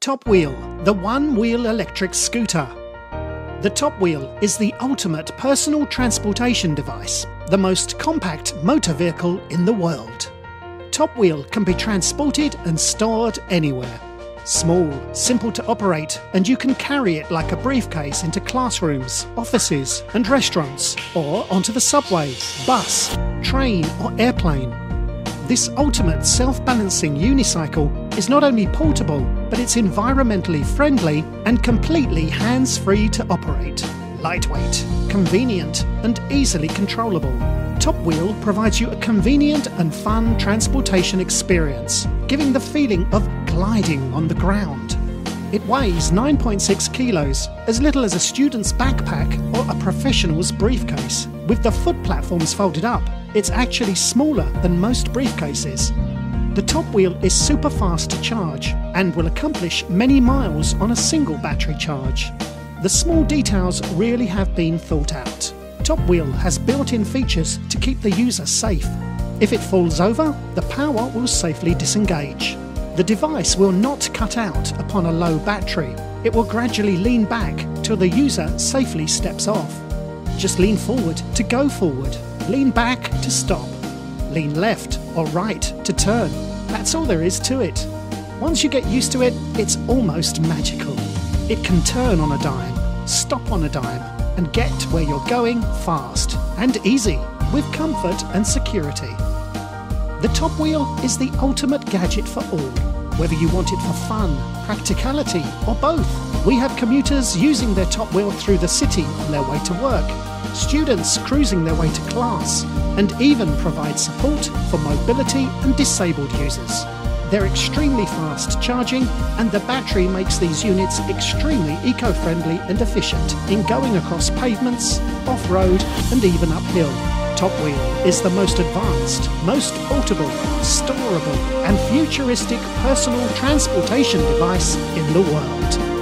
Topwheel, the one wheel electric scooter. The Topwheel is the ultimate personal transportation device, the most compact motor vehicle in the world. Topwheel can be transported and stored anywhere. Small, simple to operate, and you can carry it like a briefcase into classrooms, offices, and restaurants, or onto the subway, bus, train, or airplane. This ultimate self balancing unicycle is not only portable, but it's environmentally friendly and completely hands free to operate. Lightweight, convenient, and easily controllable. Topwheel provides you a convenient and fun transportation experience, giving the feeling of gliding on the ground. It weighs 9.6 kilos, as little as a student's backpack or a professional's briefcase. With the foot platforms folded up, it's actually smaller than most briefcases. The Topwheel is super fast to charge and will accomplish many miles on a single battery charge. The small details really have been thought out. Topwheel has built in features to keep the user safe. If it falls over, the power will safely disengage. The device will not cut out upon a low battery. It will gradually lean back till the user safely steps off. Just lean forward to go forward, lean back to stop, lean left or right to turn. That's all there is to it. Once you get used to it, it's almost magical. It can turn on a dime, stop on a dime, and get where you're going fast and easy with comfort and security. The Topwheel is the ultimate gadget for all, whether you want it for fun, practicality, or both. We have commuters using their Topwheel through the city on their way to work, students cruising their way to class, and even provide support for mobility and disabled users. They're extremely fast charging, and the battery makes these units extremely eco friendly and efficient in going across pavements, off road, and even uphill. Top Wheel is the most advanced, most portable, storable, and futuristic personal transportation device in the world.